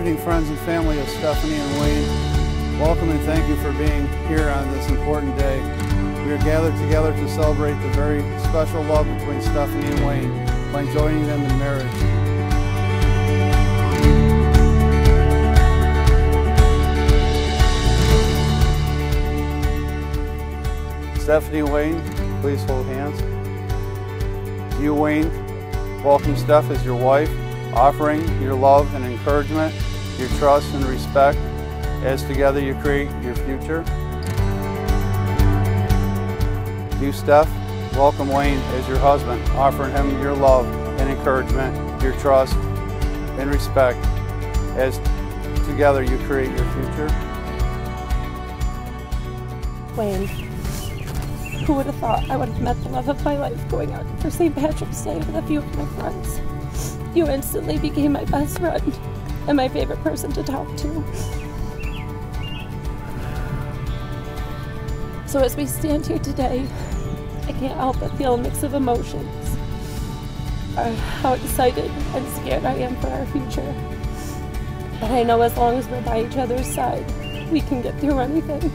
visiting friends and family of Stephanie and Wayne, welcome and thank you for being here on this important day. We are gathered together to celebrate the very special love between Stephanie and Wayne by joining them in marriage. Stephanie Wayne, please hold hands. You, Wayne, welcome Steph as your wife, offering your love and encouragement, your trust and respect as together you create your future. You, Steph, welcome Wayne as your husband, offering him your love and encouragement, your trust and respect as together you create your future. Wayne, who would have thought I would have met the love of my life going out for St. Patrick's Day with a few of my friends? You instantly became my best friend and my favorite person to talk to. So as we stand here today, I can't help but feel a mix of emotions. Uh, how excited and scared I am for our future. But I know as long as we're by each other's side, we can get through anything.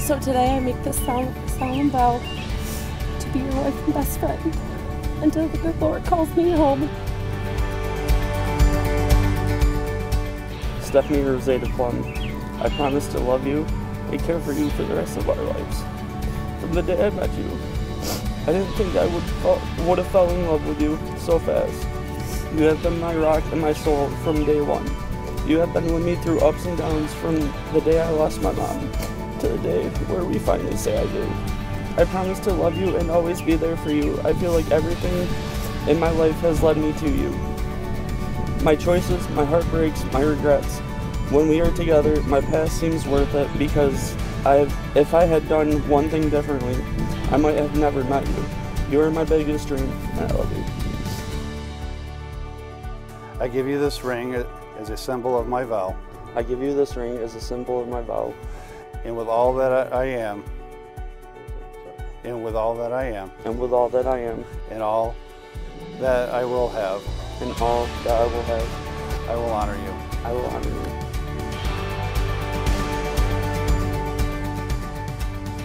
So today I make this solemn, solemn vow be your wife and best friend until the good Lord calls me home. Stephanie Rosetta Plum, I promise to love you and care for you for the rest of our lives. From the day I met you, I didn't think I would, would have fell in love with you so fast. You have been my rock and my soul from day one. You have been with me through ups and downs from the day I lost my mom to the day where we finally say I do. I promise to love you and always be there for you. I feel like everything in my life has led me to you. My choices, my heartbreaks, my regrets. When we are together, my past seems worth it because I have, if I had done one thing differently, I might have never met you. You are my biggest dream, and I love you. I give you this ring as a symbol of my vow, I give you this ring as a symbol of my vow, and with all that I am, and with all that I am, and with all that I am, and all that I will have, and all that I will have, I will honor you. I will honor you.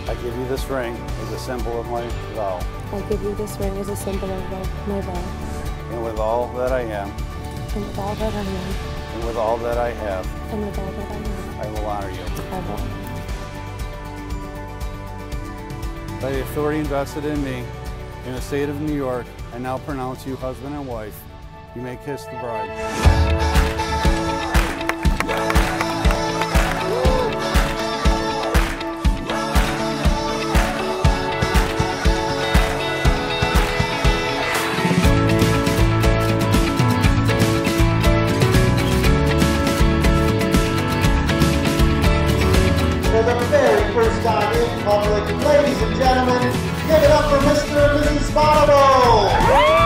I give you this ring as a symbol of my vow, I give you this ring as a symbol of my vow, and with all that I am, and with all that I am, and with all that I have, and with all that I have. I will honor you. I will. By the authority invested in me in the state of New York, I now pronounce you husband and wife. You may kiss the bride. Ladies and gentlemen, give it up for Mr. and Mrs. Bonneville!